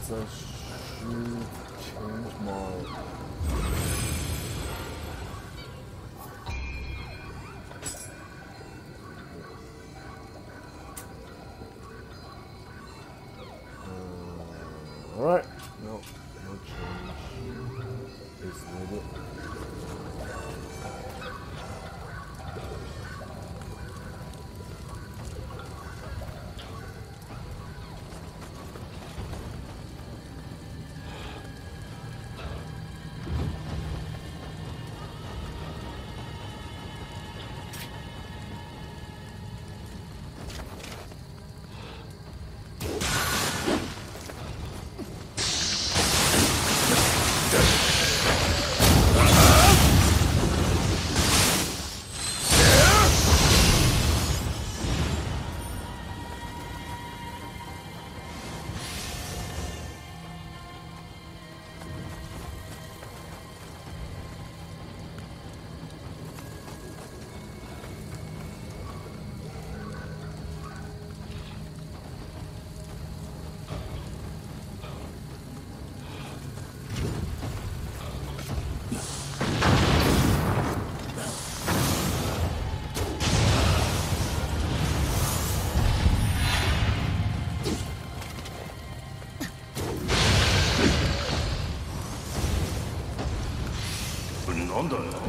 rzucasz. mundo.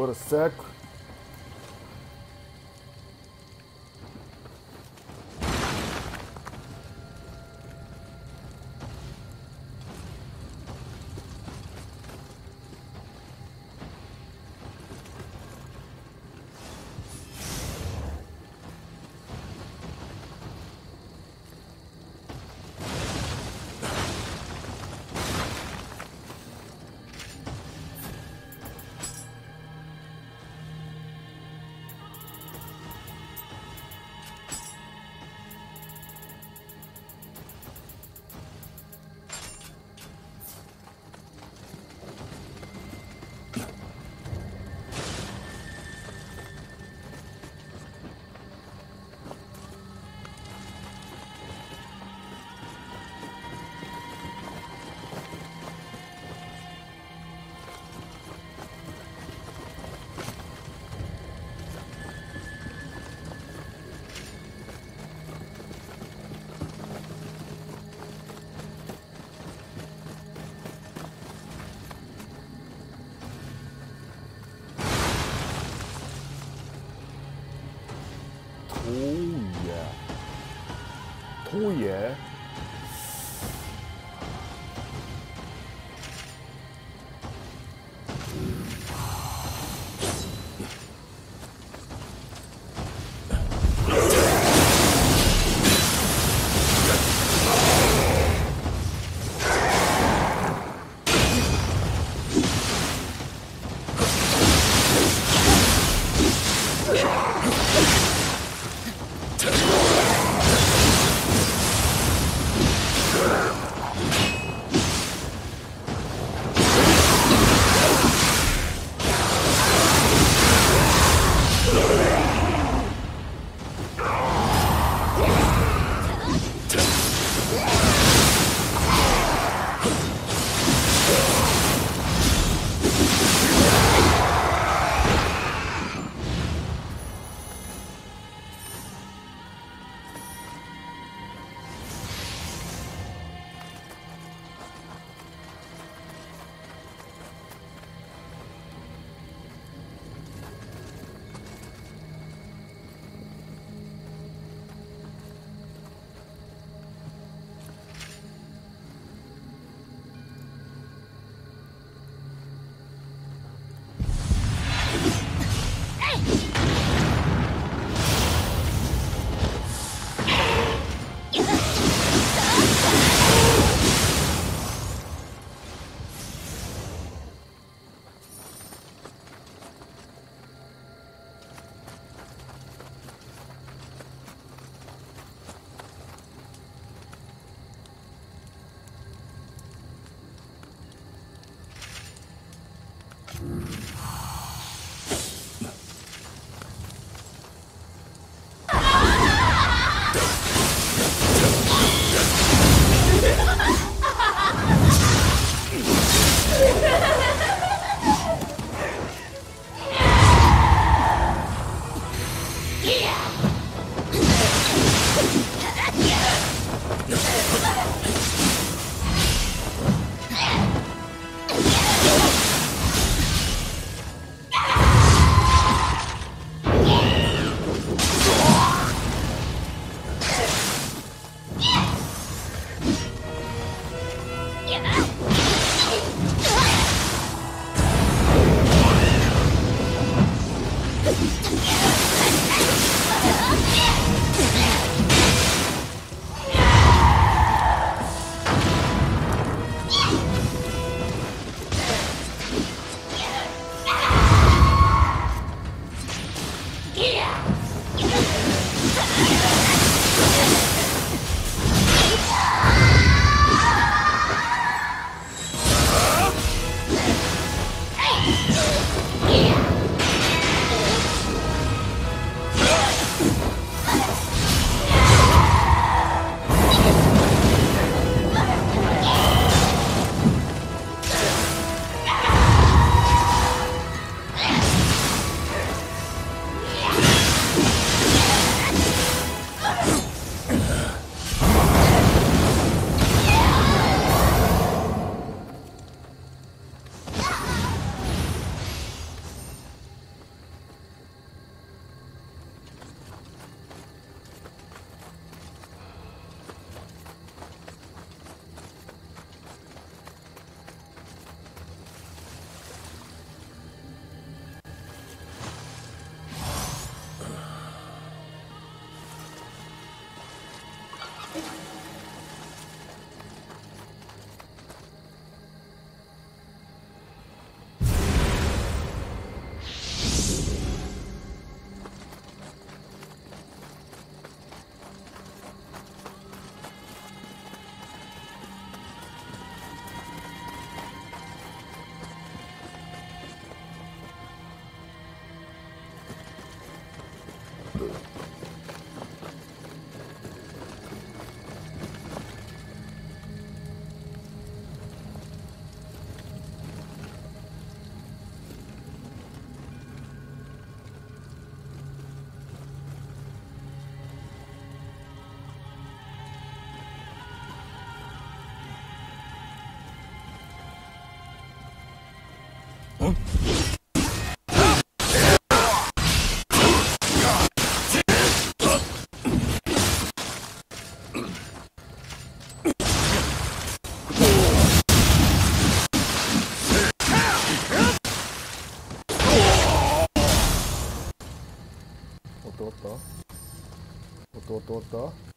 Bora seco. Oh yeah. Oh yeah. おっとおっとおっとおっと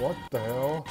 What the hell?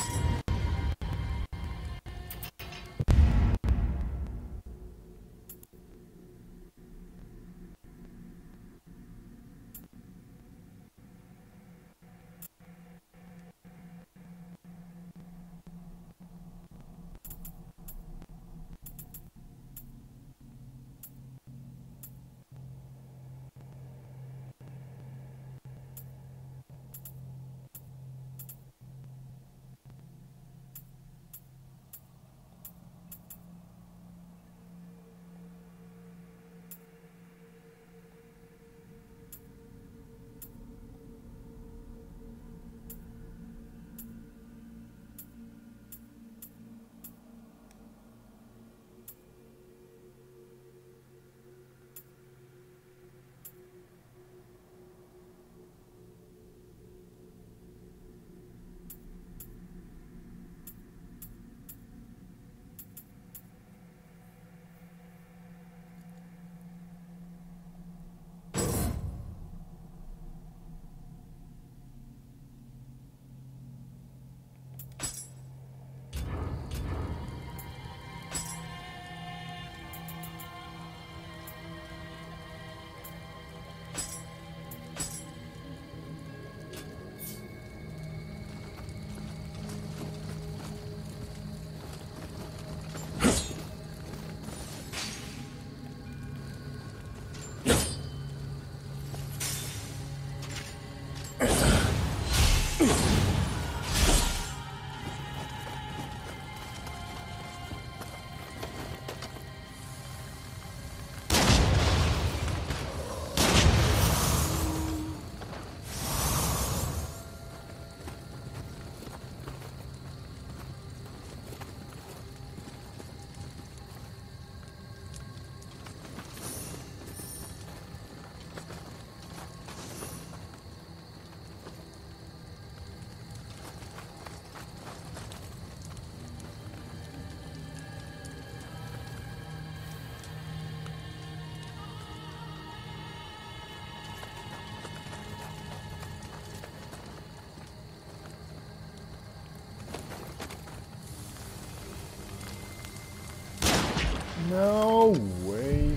No way.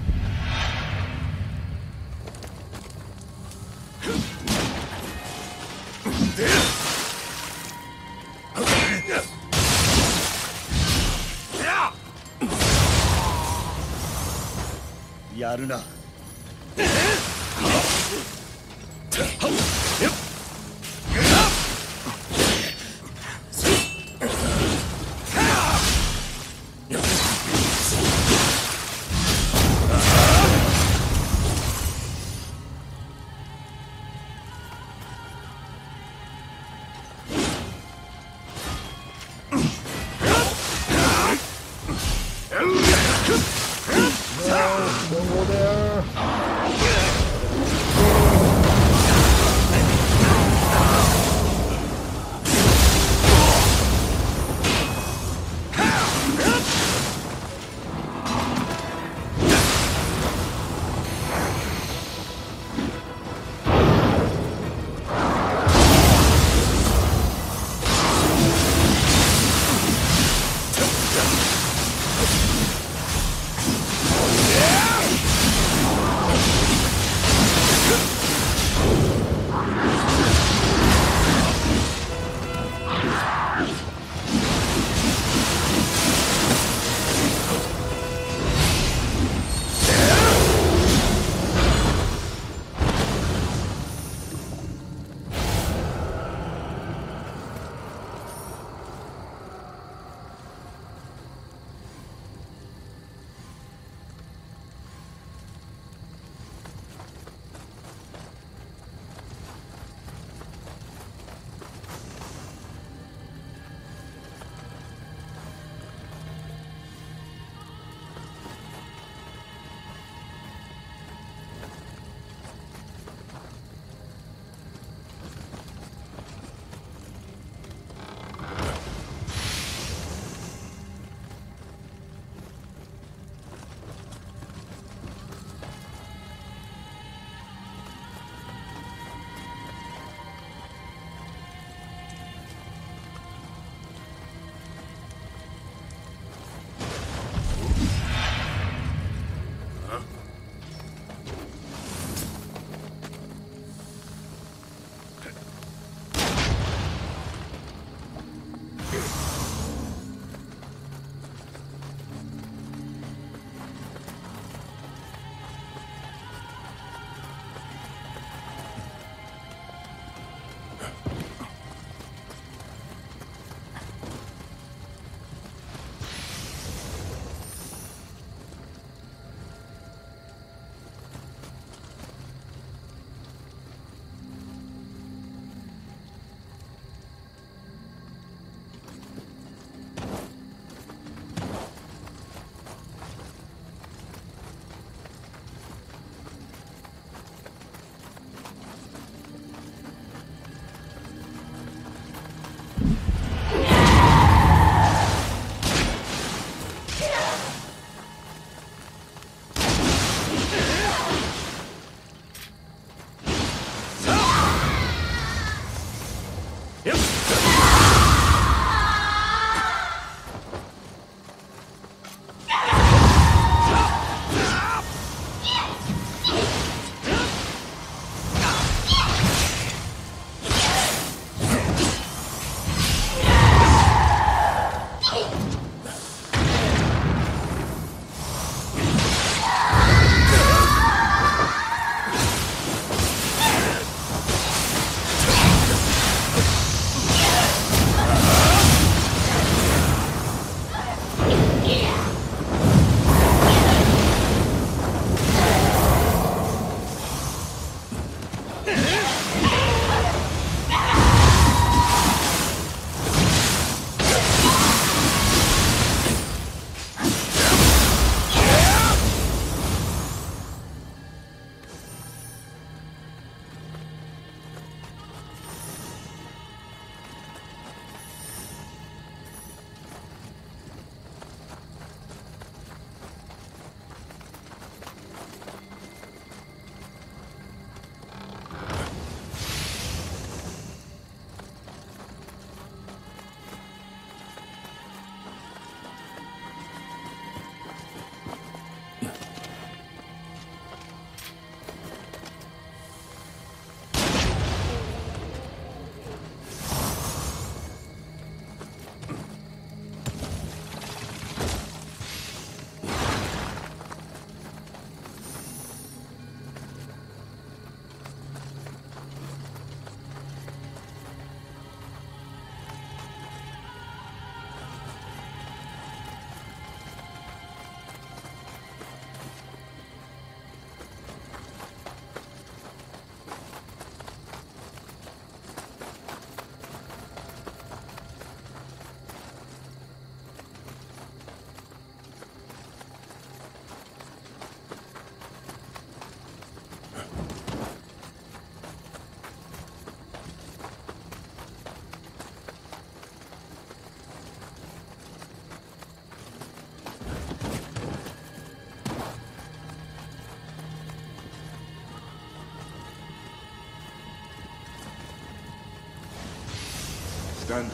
Yeah! やるな「 Done